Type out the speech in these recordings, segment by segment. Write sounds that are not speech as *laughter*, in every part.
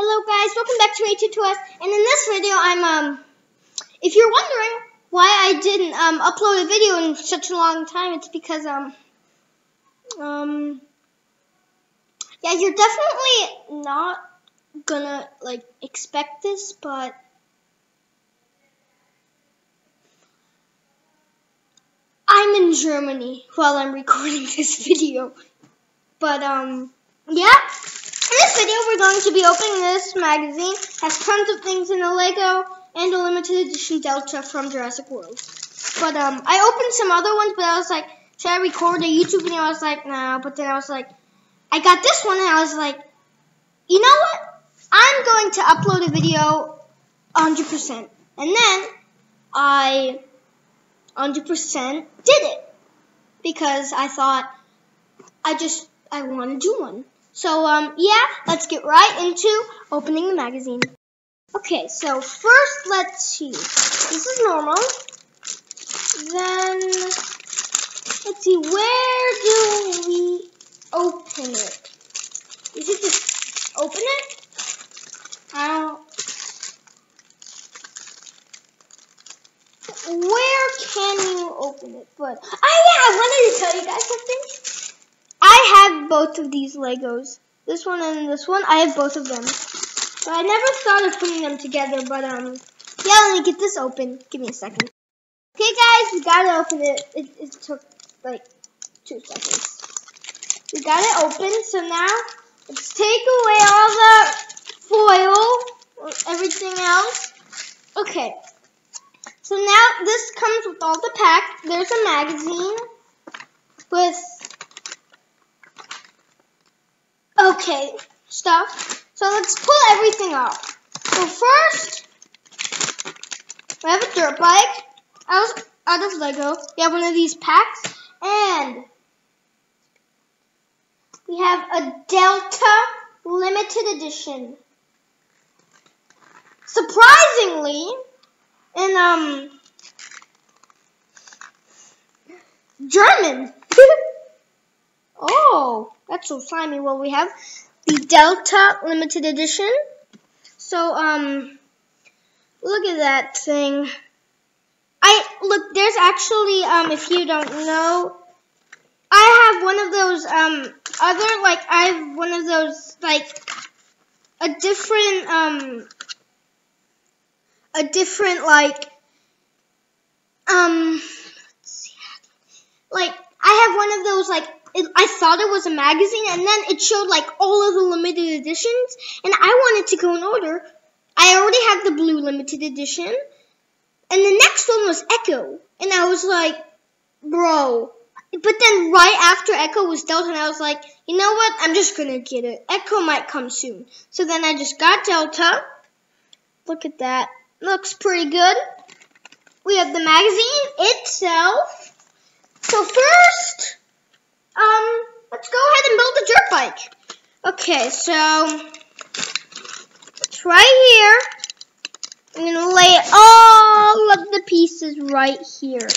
Hello guys, welcome back to A2 and in this video I'm, um, if you're wondering why I didn't, um, upload a video in such a long time, it's because, um, um, yeah, you're definitely not gonna, like, expect this, but I'm in Germany while I'm recording *laughs* this video, but, um, yeah. In this video, we're going to be opening this magazine. It has tons of things in a Lego and a limited edition Delta from Jurassic World. But um, I opened some other ones, but I was like, should I record a YouTube video? I was like, no. But then I was like, I got this one, and I was like, you know what? I'm going to upload a video 100%. And then I 100% did it because I thought I just I want to do one. So, um, yeah, let's get right into opening the magazine. Okay, so first let's see. This is normal. Then, let's see, where do we open it? Is it just open it? I don't... Where can you open it? But, oh yeah, I wanted to tell you guys something. I have both of these Legos. This one and this one. I have both of them. But I never thought of putting them together, but um, yeah, let me get this open. Give me a second. Okay, guys, we gotta open it. It, it took like two seconds. We got it open, so now let's take away all the foil, everything else. Okay, so now this comes with all the pack. There's a magazine with Okay, stuff. So let's pull everything out. So first, we have a dirt bike out, out of Lego. We have one of these packs, and we have a Delta limited edition. Surprisingly, in um German. *laughs* oh. That's so slimy. Well, we have the Delta limited edition. So, um, look at that thing. I, look, there's actually, um, if you don't know, I have one of those, um, other, like, I have one of those, like, a different, um, a different, like, um, like, I have one of those, like, it, I thought it was a magazine, and then it showed like all of the limited editions, and I wanted to go in order. I already have the blue limited edition, and the next one was Echo, and I was like, bro. But then right after Echo was Delta, and I was like, you know what? I'm just gonna get it. Echo might come soon. So then I just got Delta. Look at that. Looks pretty good. We have the magazine itself. So first, um, let's go ahead and build a dirt bike. Okay, so it's right here. I'm gonna lay all of the pieces right here.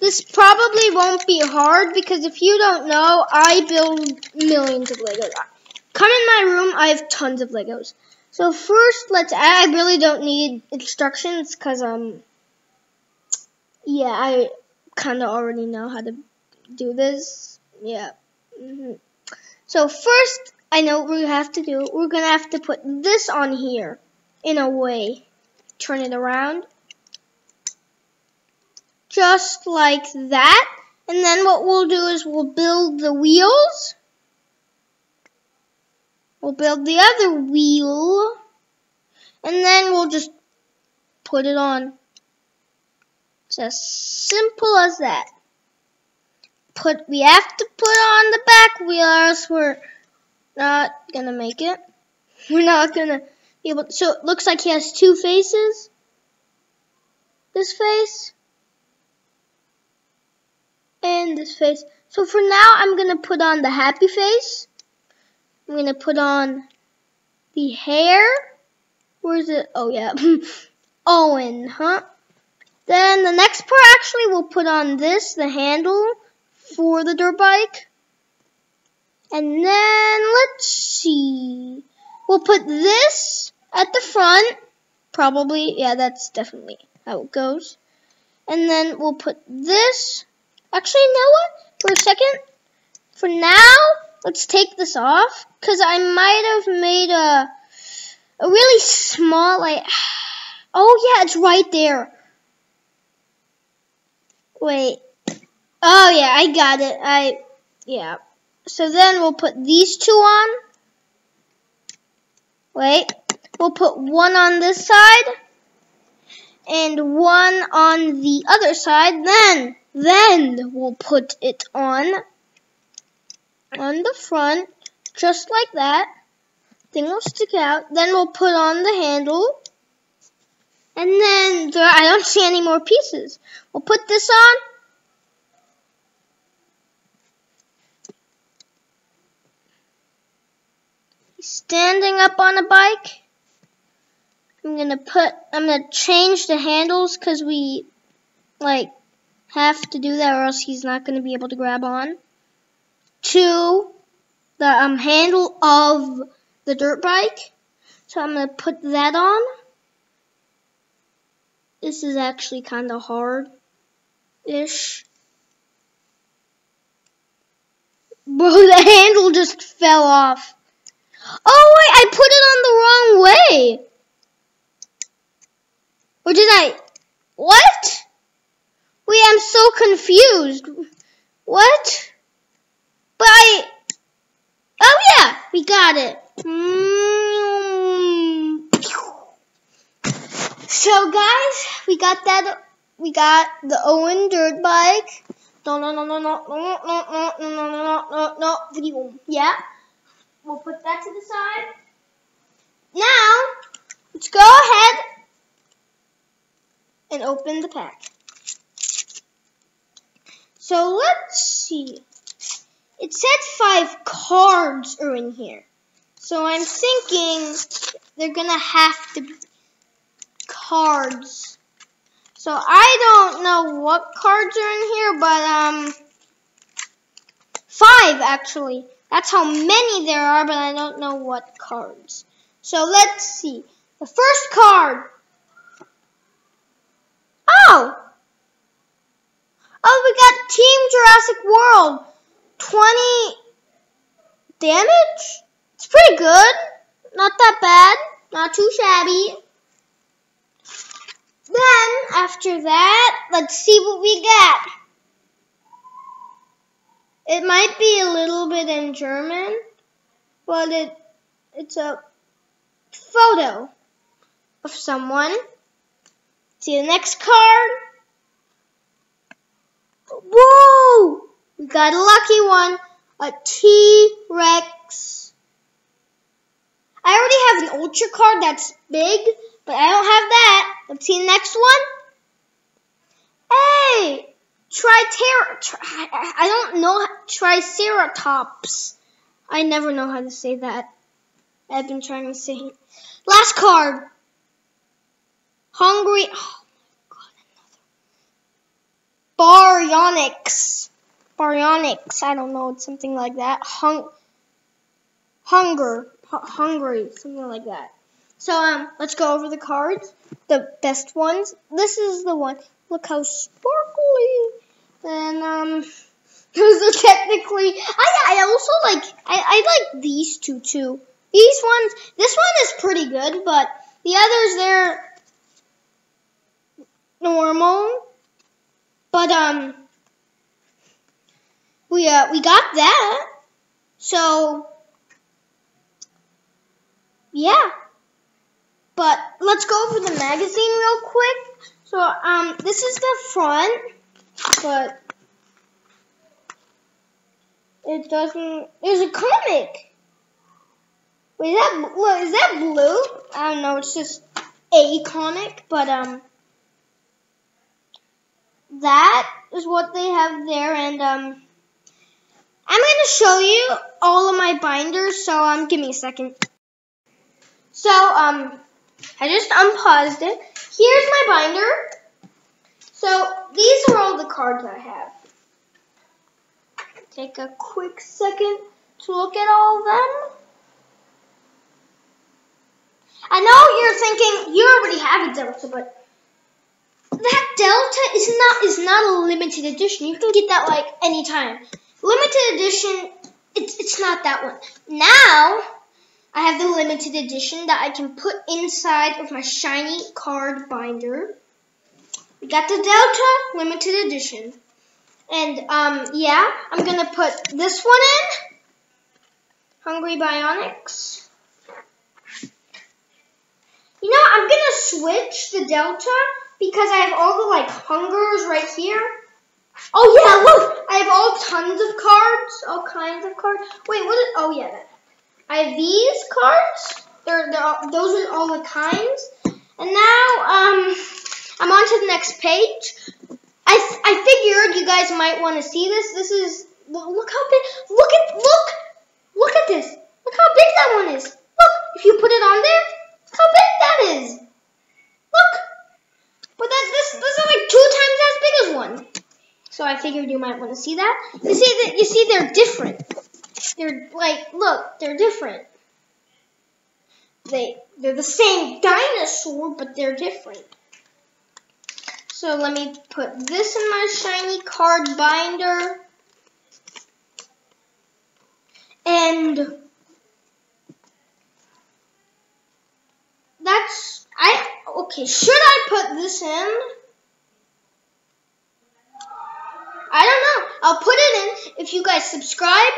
This probably won't be hard because if you don't know, I build millions of Legos. Come in my room, I have tons of Legos. So first, let's add, I really don't need instructions because, um, yeah, I kind of already know how to do this. Yeah. Mm -hmm. So first, I know what we have to do. We're going to have to put this on here in a way. Turn it around. Just like that. And then what we'll do is we'll build the wheels. We'll build the other wheel. And then we'll just put it on. It's as simple as that put we have to put on the back wheel or else we're not gonna make it. We're not gonna be able to, so it looks like he has two faces. This face and this face. So for now I'm gonna put on the happy face. I'm gonna put on the hair. Where's it? Oh yeah. *laughs* Owen, huh? Then the next part actually we'll put on this, the handle for the dirt bike. And then let's see. we'll put this at the front. Probably, yeah, that's definitely how it goes. And then we'll put this. Actually, you know what? For a second, for now, let's take this off because I might have made a a really small like. *sighs* Oh yeah, it's right there. Wait. Oh yeah, I got it. I yeah. So then we'll put these two on. Wait. We'll put one on this side and one on the other side. Then, then we'll put it on on the front, just like that. Thing will stick out. Then we'll put on the handle. And then there, I don't see any more pieces. We'll put this on. Standing up on a bike. I'm gonna put, I'm gonna change the handles because we, like, have to do that or else he's not gonna be able to grab on. To the um, handle of the dirt bike. So I'm gonna put that on. This is actually kind of hard-ish. Bro, *laughs* the handle just fell off. Oh wait, I put it on the wrong way. Or did I? What? Wait, I'm so confused. What? But I... Oh yeah, we got it. So guys, we got that. We got the Owen dirt bike. No, no, no, no, no, no, no, no, no, no, no, no, no, video. Yeah. We'll put that to the side. Now, let's go ahead and open the pack. So let's see. It said five cards are in here. So I'm thinking they're going to have to be cards. So I don't know what cards are in here, but um, five actually. That's how many there are, but I don't know what cards. So let's see. The first card. Oh! Oh, we got Team Jurassic World. 20 damage? It's pretty good. Not that bad. Not too shabby. Then, after that, let's see what we got. It might be a little bit in German, but it it's a photo of someone. See the next card. Whoa! We got a lucky one. A T-Rex. I already have an Ultra card that's big, but I don't have that. Let's see the next one. Hey! Triter, tri I don't know, Triceratops. I never know how to say that. I've been trying to say it. Last card. Hungry, oh my god, another. Baryonyx. Baryonyx, I don't know, it's something like that. Hung, hunger, H hungry, something like that. So, um, let's go over the cards, the best ones. This is the one. Look how sparkly. Um, so *laughs* technically, I, I also like, I, I like these two too. These ones, this one is pretty good, but the others, they're normal. But, um, we, uh, we got that. So, yeah. But let's go over the magazine real quick. So, um, this is the front but it doesn't. There's a comic. Wait, is that that blue? I don't know. It's just a comic, but um, that is what they have there, and um, I'm gonna show you all of my binders. So um, give me a second. So um, I just unpaused it. Here's my binder. So these are all the cards I have. Take a quick second to look at all of them. I know you're thinking you already have a Delta, but that Delta is not is not a limited edition. You can get that like anytime. Limited edition, it's it's not that one. Now I have the limited edition that I can put inside of my shiny card binder. We got the Delta limited edition. And um yeah, I'm gonna put this one in. Hungry Baryonyx. You know, I'm gonna switch the Delta because I have all the like hungers right here. Oh yeah, look! I have all tons of cards, all kinds of cards. Wait, what is, oh yeah. I have these cards. They're, they're all, those are all the kinds. And now, um, I'm on to the next page. I, I figured you guys might want to see this. This is, look how big, look at, look, look at this. Look how big that one is. Look, if you put it on there, look how big that is. Look. But that, this, this is like two times as big as one. So I figured you might want to see that. You see that, you see they're different. They're like, look, they're different. They, they're the same dinosaur, but they're different. So let me put this in my shiny card binder. And that's, I, okay, should I put this in? I don't know. I'll put it in if you guys subscribe,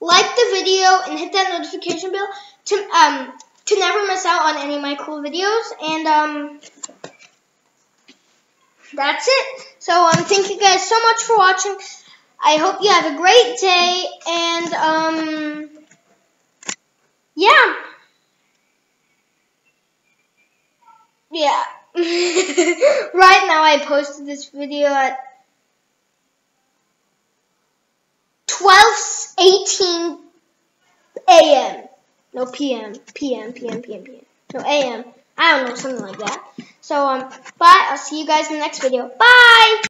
like the video, and hit that notification bell to, um, to never miss out on any of my cool videos. And, um, that's it. So, um, thank you guys so much for watching. I hope you have a great day, and, um, yeah. Yeah. *laughs* right now I posted this video at 12:18 a.m. No p.m. p.m. p.m. p.m. p.m. No a.m. I don't know something like that. So um, bye. I'll see you guys in the next video. Bye.